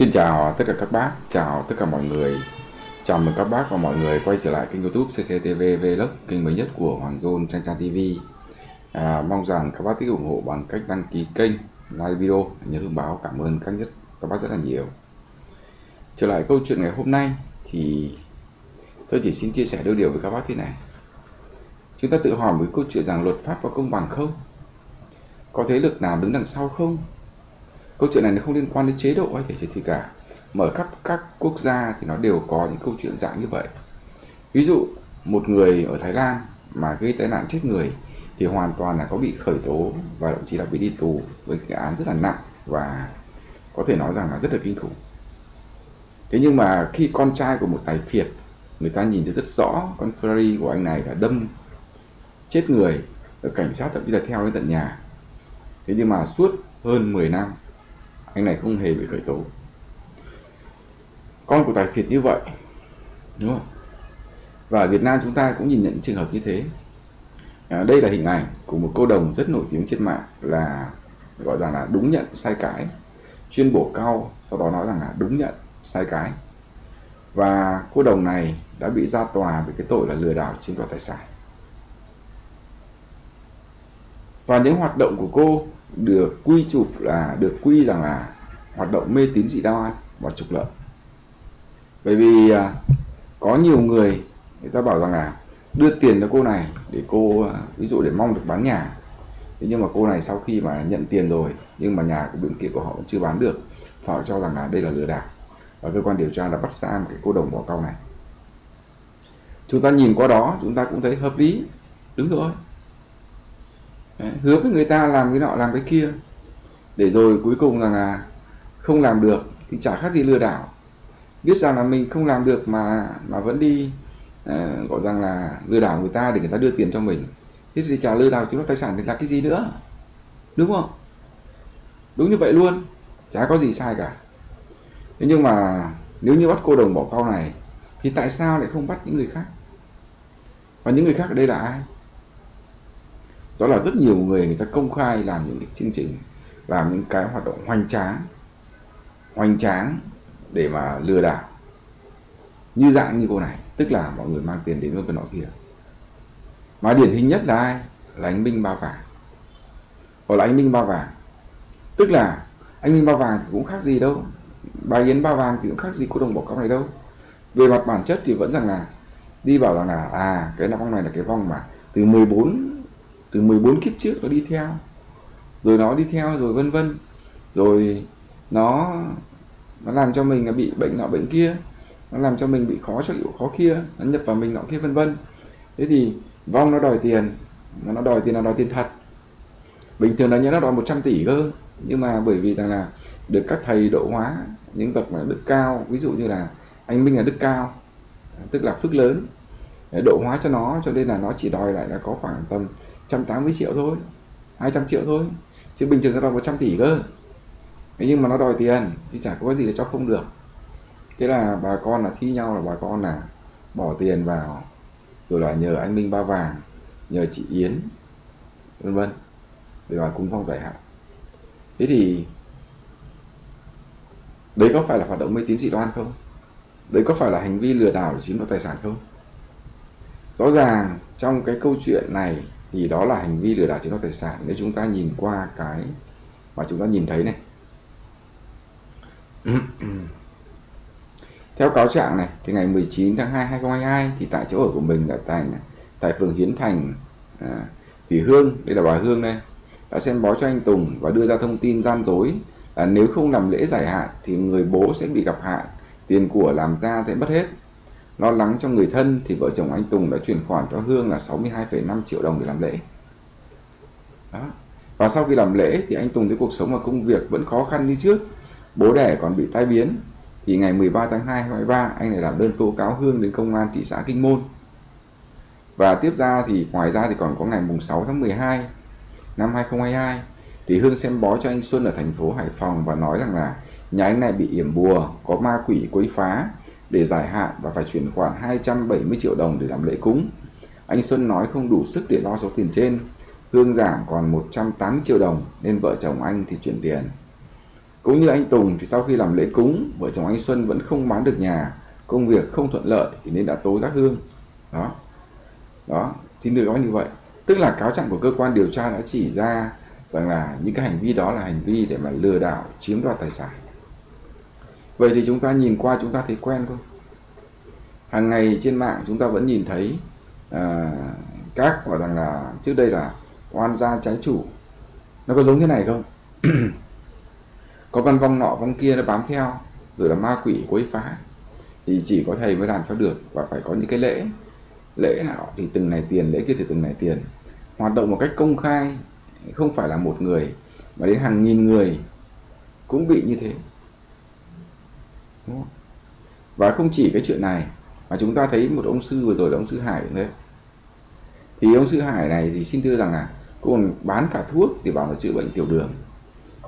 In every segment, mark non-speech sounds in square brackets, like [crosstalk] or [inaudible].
Xin chào tất cả các bác, chào tất cả mọi người. Chào mừng các bác và mọi người quay trở lại kênh YouTube CCTV Vlog, kênh mới nhất của Hoàng Dôn Trang Trang TV. À, mong rằng các bác tiếp ủng hộ bằng cách đăng ký kênh, like video, nhớ thông báo cảm ơn các nhất các bác rất là nhiều. Trở lại câu chuyện ngày hôm nay thì tôi chỉ xin chia sẻ đôi điều với các bác thế này. Chúng ta tự hỏi một câu chuyện rằng luật pháp có công bằng không? Có thế lực nào đứng đằng sau không? Câu chuyện này nó không liên quan đến chế độ hay thể chế gì cả. Mà ở các các quốc gia thì nó đều có những câu chuyện dạng như vậy. Ví dụ, một người ở Thái Lan mà gây tai nạn chết người thì hoàn toàn là có bị khởi tố và thậm chí là bị đi tù với cái án rất là nặng và có thể nói rằng là rất là kinh khủng. Thế nhưng mà khi con trai của một tài phiệt, người ta nhìn thấy rất rõ con Ferrari của anh này đã đâm chết người cảnh sát thậm chí là theo đến tận nhà. Thế nhưng mà suốt hơn 10 năm anh này không hề bị khởi tố. Con của tài phiệt như vậy đúng không? Và ở Việt Nam chúng ta cũng nhìn nhận trường hợp như thế. À, đây là hình ảnh của một cô đồng rất nổi tiếng trên mạng là gọi rằng là đúng nhận sai cái. Chuyên bổ cao sau đó nói rằng là đúng nhận sai cái. Và cô đồng này đã bị ra tòa về cái tội là lừa đảo chiếm đoạt tài sản. Và những hoạt động của cô được quy chụp là được quy rằng là hoạt động mê tín dị đoan và trục lợi. Bởi vì à, có nhiều người người ta bảo rằng là đưa tiền cho cô này để cô à, ví dụ để mong được bán nhà. Thế nhưng mà cô này sau khi mà nhận tiền rồi nhưng mà nhà của bên kia của họ vẫn chưa bán được họ cho rằng là đây là lừa đảo. Và cơ quan điều tra đã bắt giam cái cô đồng bỏ cau này. Chúng ta nhìn qua đó chúng ta cũng thấy hợp lý. Đúng rồi. Đấy, hứa với người ta làm cái nọ làm cái kia. Để rồi cuối cùng rằng là không làm được thì chả khác gì lừa đảo. Biết rằng là mình không làm được mà mà vẫn đi uh, gọi rằng là lừa đảo người ta để người ta đưa tiền cho mình. Thế thì trả lừa đảo chiếm đoạt tài sản thì là cái gì nữa? Đúng không? Đúng như vậy luôn chả có gì sai cả. Thế nhưng mà nếu như bắt cô đồng bỏ câu này thì tại sao lại không bắt những người khác? Và những người khác ở đây là ai? Đó là rất nhiều người người ta công khai làm những cái chương trình, làm những cái hoạt động hoành tráng hoành tráng để mà lừa đảo. Như dạng như cô này, tức là mọi người mang tiền đến với cái nọ kia. Mà điển hình nhất là ai? Là anh Minh Ba Vàng. Hoặc là anh Minh Ba Vàng. Tức là anh Minh Ba Vàng thì cũng khác gì đâu. Bà Yến Ba Vàng thì cũng khác gì cô đồng bỏ cóc này đâu. Về mặt bản chất thì vẫn rằng là đi bảo rằng là à cái vong này là cái vong mà từ 14 từ 14 kiếp trước nó đi theo. Rồi nó đi theo rồi vân vân. Rồi nó nó làm cho mình bị bệnh nọ bệnh kia. Nó làm cho mình bị khó cho khó kia. Nó nhập vào mình nọ kia, vân vân. Thế thì vong nó đòi tiền. Mà nó đòi tiền là đòi tiền thật. Bình thường là nhớ nó đòi 100 tỷ cơ. Nhưng mà bởi vì rằng là được các thầy độ hóa, những bậc mà đức cao, ví dụ như là anh Minh là đức cao, tức là phước lớn độ hóa cho nó, cho nên là nó chỉ đòi lại là có khoảng tầm 180 triệu thôi 200 triệu thôi. Chứ bình thường nó đòi 100 tỷ cơ. Thế nhưng mà nó đòi tiền thì chả có gì để cho không được. Thế là bà con là thi nhau là bà con là bỏ tiền vào, rồi là nhờ anh Minh Ba Vàng, nhờ chị Yến, vân vân, để mà cúng phong giải hạn. Thế thì đấy có phải là hoạt động mê tín dị đoan không? Đấy có phải là hành vi lừa đảo để chiếm đoạt tài sản không? Rõ ràng trong cái câu chuyện này thì đó là hành vi lừa đảo chiếm đoạt tài sản. Nếu chúng ta nhìn qua cái mà chúng ta nhìn thấy này. [clears throat] Theo cáo trạng này thì ngày 19 tháng 2 2022 thì tại chỗ ở của mình là tại tại phường Hiến Thành à, thì Hương đây là bà Hương đây đã xem bói cho anh Tùng và đưa ra thông tin gian dối là nếu không làm lễ giải hạn thì người bố sẽ bị gặp hạn tiền của làm ra sẽ mất hết. Lo lắng cho người thân thì vợ chồng anh Tùng đã chuyển khoản cho Hương là 62,5 triệu đồng để làm lễ. Đó. Và sau khi làm lễ thì anh Tùng thấy cuộc sống và công việc vẫn khó khăn như trước. Bố đẻ còn bị tai biến. Thì ngày 13 tháng 2 2023 anh lại làm đơn tố cáo Hương đến công an thị xã Kinh Môn. Và tiếp ra thì ngoài ra thì còn có ngày mùng 6 tháng 12 năm 2022 thì Hương xem bói cho anh Xuân ở thành phố Hải Phòng và nói rằng là nhà anh này bị yểm bùa, có ma quỷ quấy phá để giải hạn và phải chuyển khoản 270 triệu đồng để làm lễ cúng. Anh Xuân nói không đủ sức để lo số tiền trên. Hương giảm còn 180 triệu đồng nên vợ chồng anh thì chuyển tiền. cũng như anh Tùng thì sau khi làm lễ cúng, vợ chồng anh Xuân vẫn không bán được nhà, công việc không thuận lợi thì nên đã tố giác hương đó đó chính được nói như vậy tức là cáo trạng của cơ quan điều tra đã chỉ ra rằng là những cái hành vi đó là hành vi để mà lừa đảo chiếm đoạt tài sản vậy thì chúng ta nhìn qua chúng ta thấy quen không? Hàng ngày trên mạng chúng ta vẫn nhìn thấy à, các gọi rằng là trước đây là oan gia trái chủ. Nó có giống thế này không? [clears throat] Có con vong nọ vong kia nó bám theo rồi là ma quỷ quấy phá. Thì chỉ có thầy mới làm cho được và phải có những cái lễ. Lễ nào thì từng này tiền lễ kia thì từng này tiền. Hoạt động một cách công khai không phải là một người mà đến hàng nghìn người cũng bị như thế. Đúng không? và không chỉ cái chuyện này, mà chúng ta thấy một ông sư vừa rồi là ông sư Hải đấy. Thì ông sư Hải này thì xin thưa rằng là còn bán cả thuốc để bảo là chữa bệnh tiểu đường.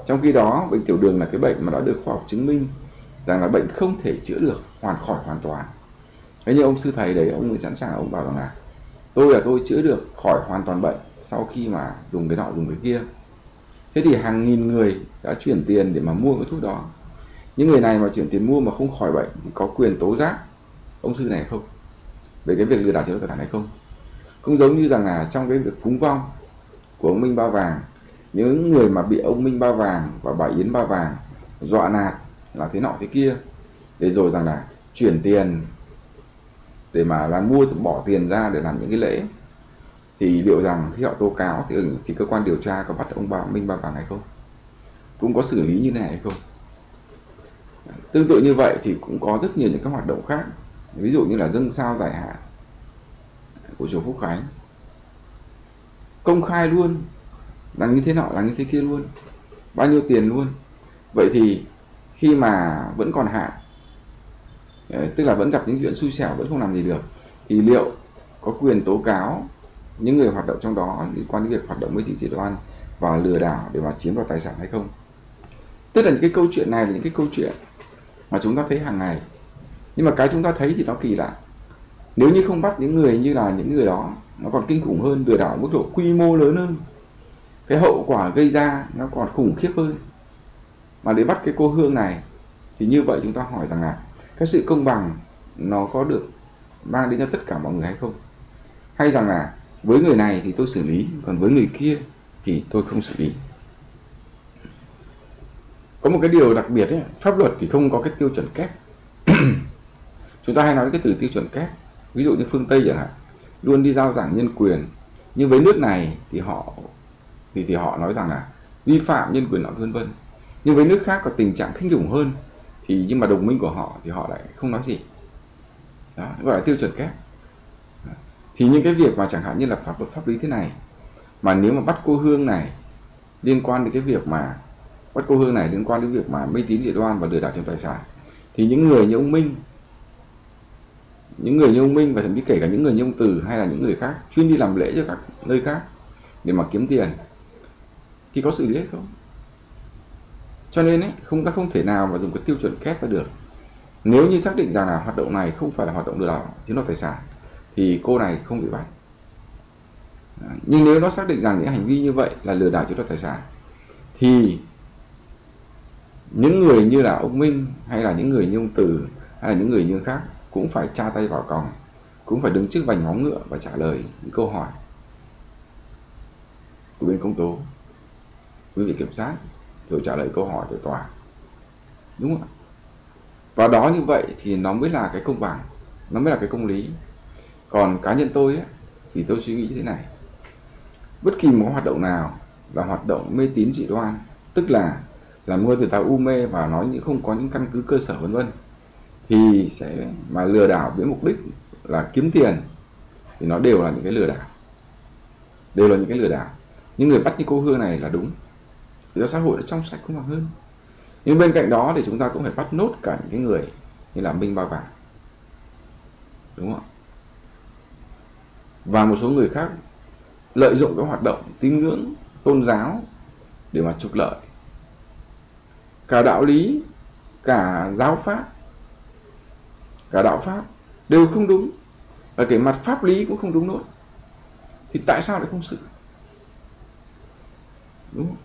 Trong khi đó, bệnh tiểu đường là cái bệnh mà đã được khoa học chứng minh rằng là bệnh không thể chữa được, hoàn khỏi hoàn toàn. Thế nhưng ông sư thầy đấy, ông ấy sẵn sàng, ông bảo rằng là tôi là tôi chữa được khỏi hoàn toàn bệnh sau khi mà dùng cái nọ, dùng cái kia. Thế thì hàng nghìn người đã chuyển tiền để mà mua cái thuốc đó những người này mà chuyển tiền mua mà không khỏi bệnh thì có quyền tố giác ông sư này không? Về cái việc lừa đảo chiếm đoạt tài sản hay không? Cũng giống như rằng là trong cái việc cúng vong của ông Minh Ba Vàng, những người mà bị ông Minh Ba Vàng và bà Yến Ba Vàng dọa nạt là thế nọ thế kia, để rồi rằng là chuyển tiền để mà là mua, bỏ tiền ra để làm những cái lễ, thì liệu rằng khi họ tố cáo thì thì cơ quan điều tra có bắt ông bà Minh Ba Vàng hay không? Cũng có xử lý như này hay không? Tương tự như vậy thì cũng có rất nhiều những các hoạt động khác. Ví dụ như là dâng sao giải hạn của chùa Phúc Khánh. Công khai luôn, là như thế nọ, là như thế kia luôn, bao nhiêu tiền luôn. Vậy thì khi mà vẫn còn hạn ờ, tức là vẫn gặp những chuyện xui xẻo, vẫn không làm gì được, thì liệu có quyền tố cáo những người hoạt động trong đó liên quan đến việc hoạt động với thị trường đoan và lừa đảo để mà chiếm đoạt tài sản hay không? Tức là những cái câu chuyện này là những cái câu chuyện mà chúng ta thấy hàng ngày. Nhưng mà cái chúng ta thấy thì nó kỳ lạ. Nếu như không bắt những người như là những người đó, nó còn kinh khủng hơn, lừa đảo mức độ quy mô lớn hơn. Cái hậu quả gây ra nó còn khủng khiếp hơn. Mà để bắt cái cô hương này, thì như vậy chúng ta hỏi rằng là cái sự công bằng nó có được mang đến cho tất cả mọi người hay không? Hay rằng là với người này thì tôi xử lý, còn với người kia thì tôi không xử lý? Có một cái điều đặc biệt ấy, pháp luật thì không có cái tiêu chuẩn kép. [clears throat] Chúng ta hay nói cái từ tiêu chuẩn kép ví dụ như phương tây chẳng hạn luôn đi giao giảng nhân quyền. Nhưng với nước này thì họ thì thì họ nói rằng là vi phạm nhân quyền nọ vân vân. Nhưng với nước khác có tình trạng khinh khủng hơn thì nhưng mà đồng minh của họ thì họ lại không nói gì. Đó gọi là tiêu chuẩn kép. Thì những cái việc mà chẳng hạn như là pháp luật pháp lý thế này mà nếu mà bắt cô hương này liên quan đến cái việc mà bắt cô hương này liên quan đến việc mà mê tín dị đoan và lừa đảo chiếm tài sản. Thì những người như ông Minh những người như ông Minh và thậm chí kể cả những người như ông Từ hay là những người khác chuyên đi làm lễ cho các nơi khác để mà kiếm tiền thì có xử lý hay không? Cho nên ấy, không ta không thể nào mà dùng cái tiêu chuẩn kép ra được. Nếu như xác định rằng là hoạt động này không phải là hoạt động lừa đảo chiếm đoạt tài sản thì cô này không bị bắt nhưng nếu nó xác định rằng những hành vi như vậy là lừa đảo chiếm đoạt tài sản thì những người như là ông Minh hay là những người như ông Từ hay là những người như khác cũng phải tra tay vào còng cũng phải đứng trước vành móng ngựa và trả lời những câu hỏi. Của bên công tố quý vị kiểm sát rồi trả lời câu hỏi của tòa. Đúng không ạ? Và đó như vậy thì nó mới là cái công bằng nó mới là cái công lý. Còn cá nhân tôi ấy, thì tôi suy nghĩ như thế này. Bất kỳ một hoạt động nào là hoạt động mê tín dị đoan tức là làm từ táo u mê và nói những, không có những căn cứ cơ sở vân vân, thì sẽ mà lừa đảo với mục đích là kiếm tiền, thì nó đều là những cái lừa đảo. Đều là những cái lừa đảo. Những người bắt như cô hương này là đúng. Thì xã hội nó trong sạch không bằng hơn. Nhưng bên cạnh đó thì chúng ta cũng phải bắt nốt cả những cái người như là minh ba vàng. Đúng không và một số người khác lợi dụng các hoạt động tín ngưỡng tôn giáo để mà trục lợi cả đạo lý, cả giáo pháp, cả đạo pháp đều không đúng. Và cái mặt pháp lý cũng không đúng nữa. Thì tại sao lại không xử? Đúng không?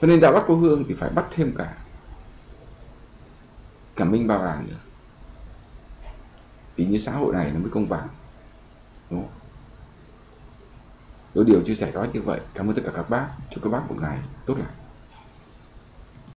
cho nên đã bắt cô hương thì phải bắt thêm cả cả minh ba vàng nữa. Thì như xã hội này nó mới công bằng. Đúng không? tôi điều chia sẻ đó như vậy. Cảm ơn tất cả các bác. Chúc các bác một ngày tốt lành.